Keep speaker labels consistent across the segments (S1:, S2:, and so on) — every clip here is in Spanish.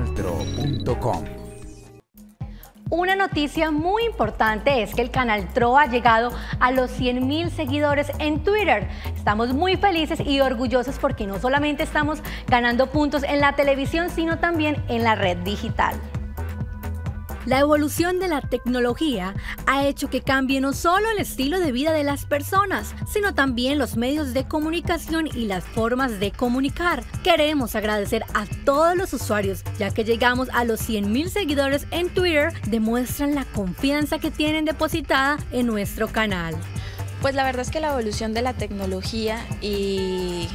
S1: canaltro.com.
S2: Una noticia muy importante es que el canal TRO ha llegado a los 100 mil seguidores en Twitter. Estamos muy felices y orgullosos porque no solamente estamos ganando puntos en la televisión, sino también en la red digital. La evolución de la tecnología ha hecho que cambie no solo el estilo de vida de las personas, sino también los medios de comunicación y las formas de comunicar. Queremos agradecer a todos los usuarios, ya que llegamos a los 100.000 seguidores en Twitter, demuestran la confianza que tienen depositada en nuestro canal.
S3: Pues la verdad es que la evolución de la tecnología y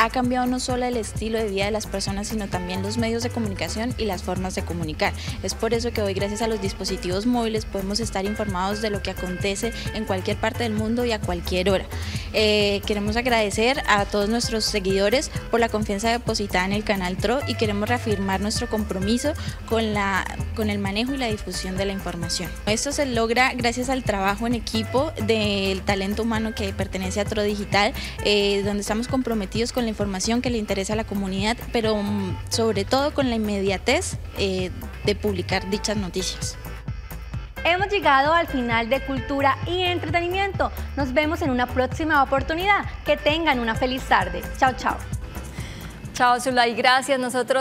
S3: ha cambiado no solo el estilo de vida de las personas, sino también los medios de comunicación y las formas de comunicar. Es por eso que hoy, gracias a los dispositivos móviles, podemos estar informados de lo que acontece en cualquier parte del mundo y a cualquier hora. Eh, queremos agradecer a todos nuestros seguidores por la confianza depositada en el canal TRO y queremos reafirmar nuestro compromiso con, la, con el manejo y la difusión de la información. Esto se logra gracias al trabajo en equipo del talento humano que pertenece a TRO Digital, eh, donde estamos comprometidos con la información que le interesa a la comunidad, pero mm, sobre todo con la inmediatez eh, de publicar dichas noticias.
S2: Hemos llegado al final de Cultura y Entretenimiento. Nos vemos en una próxima oportunidad. Que tengan una feliz tarde. Chao, chao.
S4: Chao, Zulay. Gracias. Nosotros